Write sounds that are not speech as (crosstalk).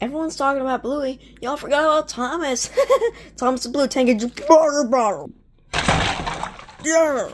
Everyone's talking about Bluey. Y'all forgot about Thomas. (laughs) Thomas the Blue Tank and. Yeah.